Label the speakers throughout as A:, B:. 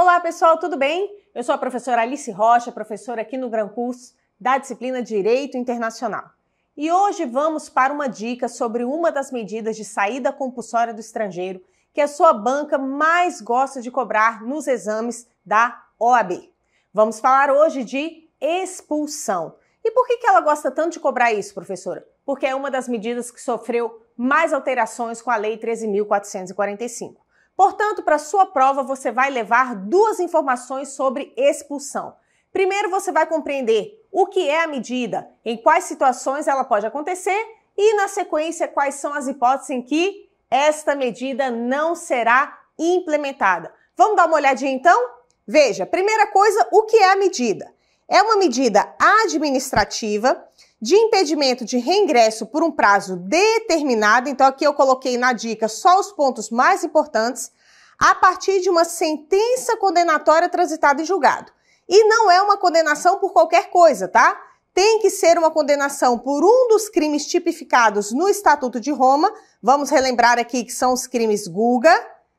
A: Olá pessoal, tudo bem? Eu sou a professora Alice Rocha, professora aqui no Gran Curso da disciplina Direito Internacional. E hoje vamos para uma dica sobre uma das medidas de saída compulsória do estrangeiro que a sua banca mais gosta de cobrar nos exames da OAB. Vamos falar hoje de expulsão. E por que, que ela gosta tanto de cobrar isso, professora? Porque é uma das medidas que sofreu mais alterações com a Lei 13.445. Portanto, para sua prova, você vai levar duas informações sobre expulsão. Primeiro, você vai compreender o que é a medida, em quais situações ela pode acontecer e, na sequência, quais são as hipóteses em que esta medida não será implementada. Vamos dar uma olhadinha então? Veja, primeira coisa, o que é a medida? É uma medida administrativa de impedimento de reingresso por um prazo determinado. Então, aqui eu coloquei na dica só os pontos mais importantes, a partir de uma sentença condenatória transitada em julgado. E não é uma condenação por qualquer coisa, tá? Tem que ser uma condenação por um dos crimes tipificados no Estatuto de Roma. Vamos relembrar aqui que são os crimes Guga,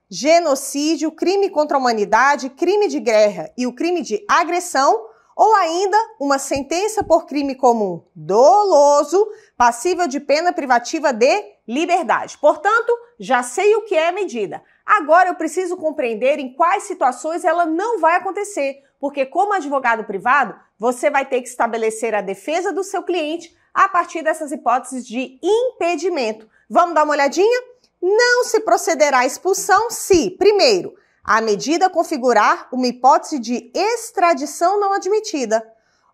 A: genocídio, crime contra a humanidade, crime de guerra e o crime de agressão ou ainda uma sentença por crime comum doloso, passível de pena privativa de liberdade. Portanto, já sei o que é a medida. Agora eu preciso compreender em quais situações ela não vai acontecer, porque como advogado privado, você vai ter que estabelecer a defesa do seu cliente a partir dessas hipóteses de impedimento. Vamos dar uma olhadinha? Não se procederá à expulsão se, primeiro, a medida configurar uma hipótese de extradição não admitida,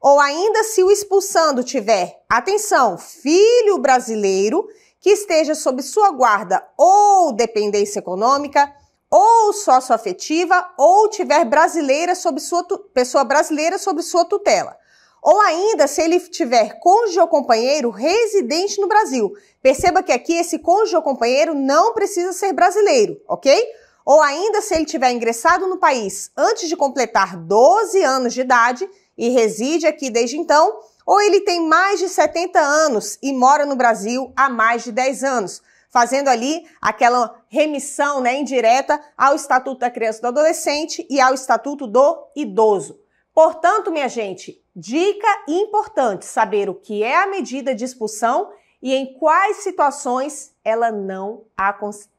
A: ou ainda se o expulsando tiver, atenção, filho brasileiro que esteja sob sua guarda ou dependência econômica, ou socioafetiva, ou tiver brasileira sob sua pessoa brasileira sob sua tutela. Ou ainda se ele tiver cônjuge ou companheiro residente no Brasil. Perceba que aqui esse cônjuge ou companheiro não precisa ser brasileiro, ok? Ou ainda se ele tiver ingressado no país antes de completar 12 anos de idade e reside aqui desde então, ou ele tem mais de 70 anos e mora no Brasil há mais de 10 anos, fazendo ali aquela remissão né, indireta ao Estatuto da Criança e do Adolescente e ao Estatuto do Idoso. Portanto, minha gente, dica importante saber o que é a medida de expulsão e em quais situações ela não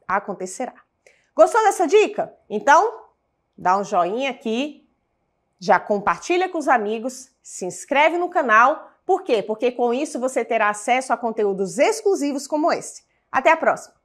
A: acontecerá. Gostou dessa dica? Então, dá um joinha aqui, já compartilha com os amigos, se inscreve no canal. Por quê? Porque com isso você terá acesso a conteúdos exclusivos como esse. Até a próxima!